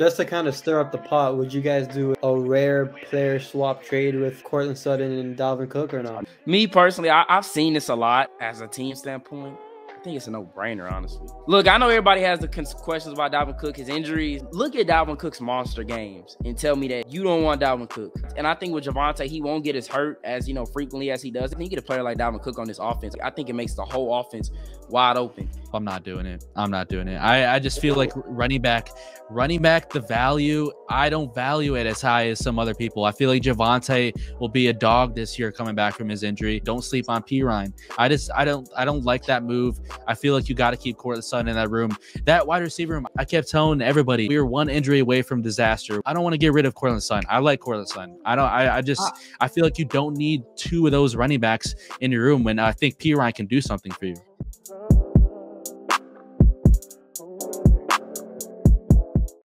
Just to kind of stir up the pot, would you guys do a rare player swap trade with Courtland Sutton and Dalvin Cook or not? Me personally, I, I've seen this a lot as a team standpoint. I think it's a no-brainer, honestly. Look, I know everybody has the questions about Dalvin Cook, his injuries. Look at Dalvin Cook's monster games and tell me that you don't want Dalvin Cook. And I think with Javonte, he won't get as hurt as you know frequently as he does. And you get a player like Dalvin Cook on this offense. I think it makes the whole offense wide open. I'm not doing it. I'm not doing it. I, I just feel like running back, running back, the value, I don't value it as high as some other people. I feel like Javonte will be a dog this year coming back from his injury. Don't sleep on Perine. I just I don't I don't like that move. I feel like you got to keep Courtland Sutton in that room. That wide receiver room, I kept telling everybody we were one injury away from disaster. I don't want to get rid of Courtland Sutton. I like Courtland Sutton. I don't I, I just uh, I feel like you don't need two of those running backs in your room when I think Perine can do something for you.